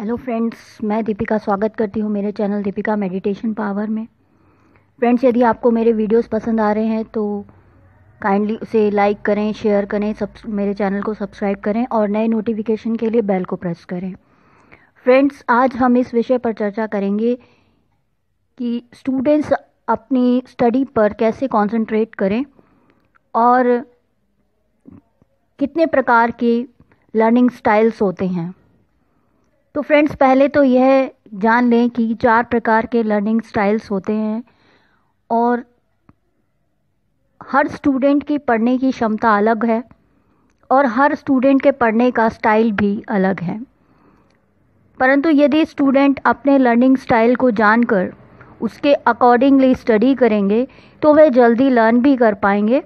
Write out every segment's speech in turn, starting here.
Hello friends मैं दीपिका स्वागत करती हूँ मेरे चैनल दीपिका मेडिटेशन पावर में। फ्रेंड्स यदि आपको मेरे वीडियोस पसंद आ रहे हैं तो काइंडली उसे लाइक करें शेयर करें सब मेरे चैनल को सब्सक्राइब करें और नए नोटिफिकेशन के लिए बेल को प्रेस करें। फ्रेंड्स आज हम इस विषय पर चर्चा करेंगे कि स्टूडेंट्स अपनी स्टडी पर कैसे कंसंट्रेट करें और कितने प्रकार के लर्निंग स्टाइल्स होते हैं। तो फ्रेंड्स, पहले तो यह जान लें कि चार प्रकार के लर्निंग स्टाइल्स होते हैं और हर स्टूडेंट की पढ़ने की क्षमता अलग है और हर स्टूडेंट के पढ़ने का स्टाइल भी अलग है। परंतु यदि स्टूडेंट अपने लर्निंग स्टाइल को जानकर उसके अकॉर्डिंगली स्टडी करेंगे तो वे जल्दी लर्न भी कर पाएँगे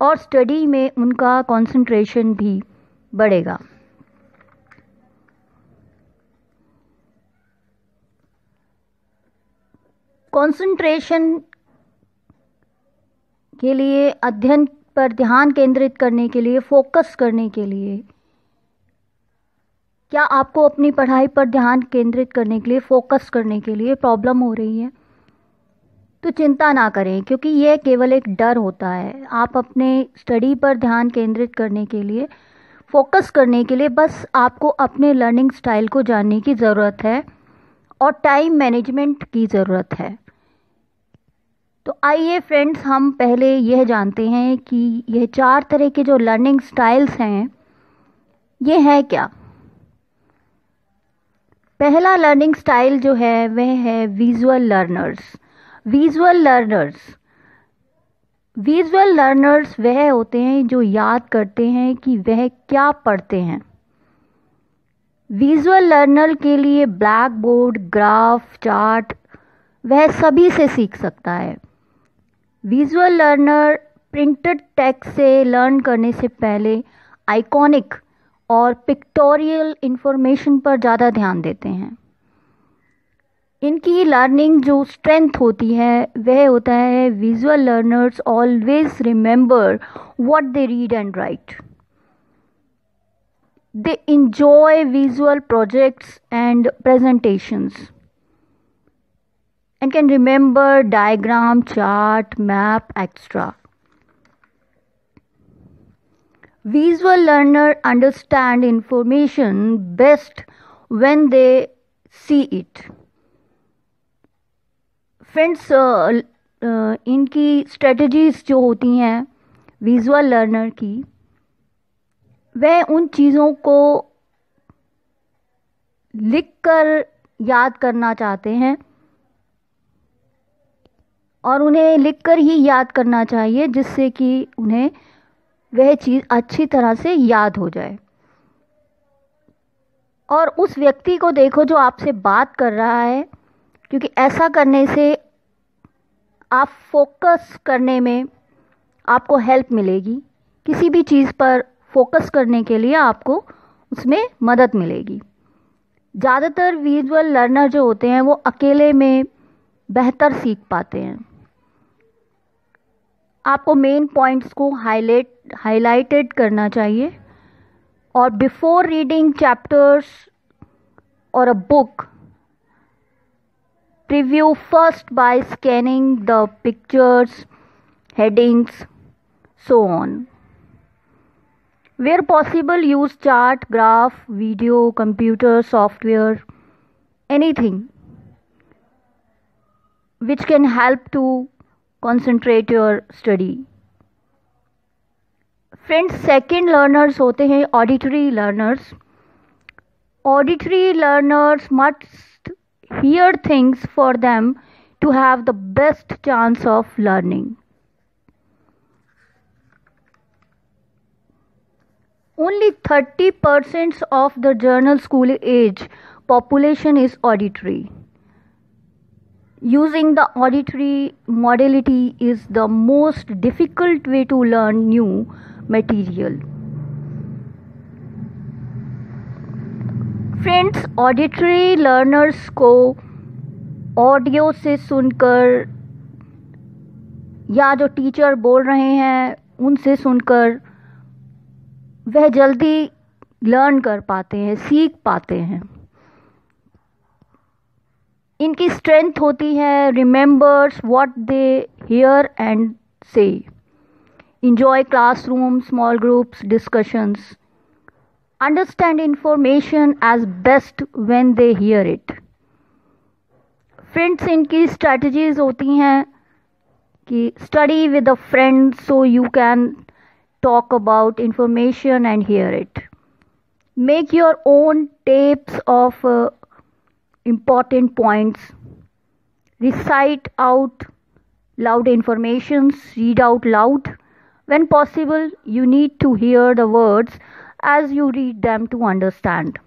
और स्टडी में उनका कंसंट्रेशन भी बढ़ेगा। कंसंट्रेशन के लिए, अध्ययन पर ध्यान केंद्रित करने के लिए फोकस करने के लिए, क्या आपको अपनी पढ़ाई पर ध्यान केंद्रित करने के लिए फोकस करने के लिए प्रॉब्लम हो रही है? तो चिंता ना करें, क्योंकि यह केवल एक डर होता है। आप अपने स्टडी पर ध्यान केंद्रित करने के लिए फोकस करने के लिए बस आपको अपने लर्निंग स्टाइल को जानने की ज़रूरत है और टाइम मैनेजमेंट की ज़रूरत है। तो आइए फ्रेंड्स हम पहले यह जानते हैं कि यह चार तरह के जो लर्निंग स्टाइल्स हैं, ये है क्या? पहला लर्निंग स्टाइल जो है, वह है visual learners visual learners visual learners वह होते हैं जो याद करते हैं कि वह क्या पढ़ते हैं। विजुअल लर्नर के लिए ब्लैक बोर्ड ग्राफ चार्ट वह सभी से सीख सकता है। विजुअल लर्नर प्रिंटेड टेक्स्ट से लर्न करने से पहले आइकॉनिक और पिक्टोरियल इंफॉर्मेशन पर ज़्यादा ध्यान देते हैं। इनकी लर्निंग जो स्ट्रेंथ होती है, वह होता है visual learners always remember what they read and write they enjoy visual projects and presentations and can remember diagram, chart, map, etc. Visual learner understand information best when they see it. Friends uh, uh, इनकी strategies जो होती हैं visual learner की वह उन चीज़ों को लिख कर याद करना चाहते हैं और उन्हें लिखकर ही याद करना चाहिए, जिससे कि उन्हें वह चीज़ अच्छी तरह से याद हो जाए। और उस व्यक्ति को देखो जो आपसे बात कर रहा है, क्योंकि ऐसा करने से आप फोकस करने में आपको हेल्प मिलेगी। किसी भी चीज़ पर फोकस करने के लिए आपको उसमें मदद मिलेगी। ज़्यादातर विजुअल लर्नर जो होते हैं, वो अकेले में बेहतर सीख पाते हैं। आपको मेन पॉइंट्स को हाईलाइट हाईलाइटेड करना चाहिए। और बिफोर रीडिंग चैप्टर्स और a book preview first by scanning the pictures headings so on where possible use chart graph video computer software anything which can help to concentrate your study friends second learners होते हैं auditory learners auditory learners must hear things for them to have the best chance of learning. Only 30% of the journal school age population is auditory. Using the auditory modality is the most difficult way to learn new material. Friends auditory learners को audio से सुनकर या जो teacher बोल रहे हैं उनसे सुनकर वह जल्दी लर्न कर पाते हैं सीख पाते हैं इनकी स्ट्रेंथ होती है remembers what they hear and say enjoy classroom small groups discussions understand information as best when they hear it friends इनकी स्ट्रेटजीज होती हैं कि study with a friend so you can talk about information and hear it make your own tapes of important points. Recite out loud informations, read out loud. When possible, you need to hear the words as you read them to understand.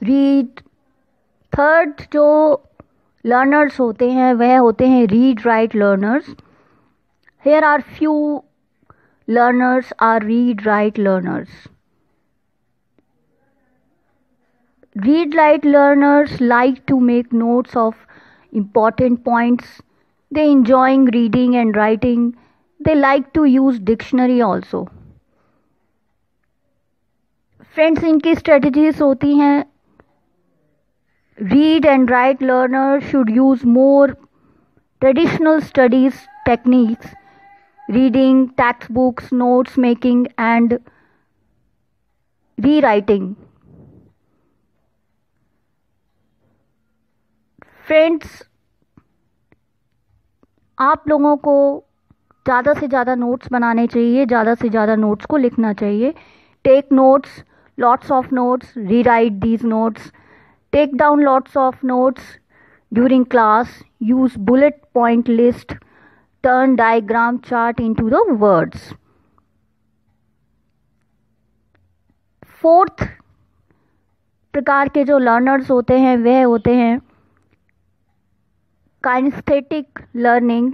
Read. Third जो learners होते हैं वह होते हैं read write learners here are few learners are read write learners read write learners like to make notes of important points they enjoying reading and writing they like to use dictionary also friends इनकी strategies होती हैं read and write learners should use more traditional studies techniques reading textbooks notes making and rewriting Friends आप लोगों को ज़्यादा से ज़्यादा notes बनाने चाहिए, ज़्यादा से ज़्यादा नोट्स को लिखना चाहिए take notes lots of notes rewrite these notes Take down lots of notes during class. Use bullet point list. Turn diagram chart into the words fourth प्रकार के जो लर्नर्स होते हैं, वह होते हैं काइनस्थेटिक लर्निंग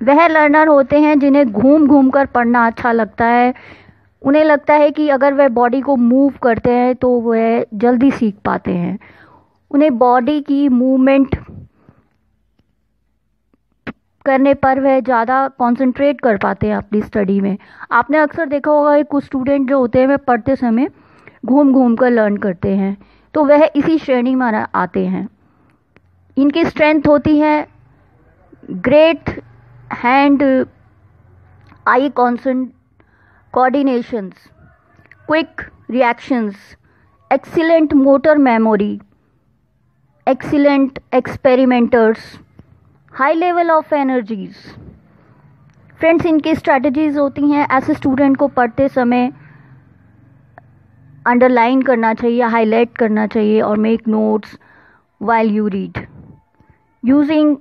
वह लर्नर होते हैं जिन्हें घूम घूम कर पढ़ना अच्छा लगता है। उन्हें लगता है कि अगर वह बॉडी को मूव करते हैं तो वह जल्दी सीख पाते हैं। उन्हें बॉडी की मूवमेंट करने पर वह ज़्यादा कंसंट्रेट कर पाते हैं अपनी स्टडी में। आपने अक्सर देखा होगा कि कुछ स्टूडेंट जो होते हैं वह पढ़ते समय घूम घूम कर लर्न करते हैं। तो वह इसी श्रेणी में आते हैं। इनकी स्ट्रेंथ होती है। Great hand, eye consent coordinations, quick reactions, excellent motor memory, excellent experimenters, high level of energies. Friends, इनकी स्ट्रेटजीज होती हैं ऐसे स्टूडेंट को पढ़ते समय अंडरलाइन करना चाहिए, हाईलाइट करना चाहिए और make notes while you read. Using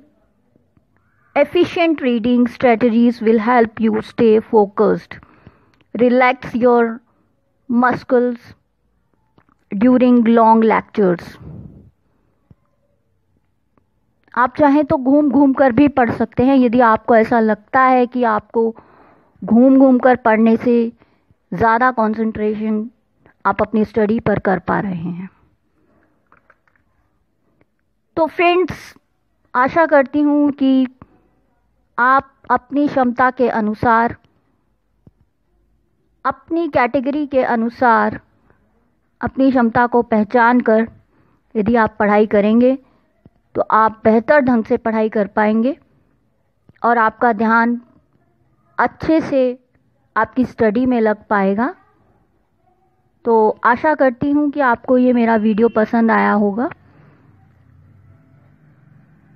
efficient reading strategies will help you stay focused relax your muscles during long lectures आप चाहें तो घूम घूम कर भी पढ़ सकते हैं यदि आपको ऐसा लगता है कि आपको घूम घूम कर पढ़ने से ज़्यादा कंसंट्रेशन आप अपनी स्टडी पर कर पा रहे हैं तो फ्रेंड्स आशा करती हूँ कि आप अपनी क्षमता के अनुसार, अपनी कैटेगरी के अनुसार अपनी क्षमता को पहचान कर यदि आप पढ़ाई करेंगे तो आप बेहतर ढंग से पढ़ाई कर पाएँगे और आपका ध्यान अच्छे से आपकी स्टडी में लग पाएगा। तो आशा करती हूँ कि आपको ये मेरा वीडियो पसंद आया होगा।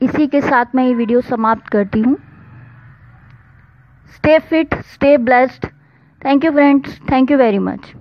इसी के साथ मैं ये वीडियो समाप्त करती हूँ। Stay fit stay blessed thank you friends thank you very much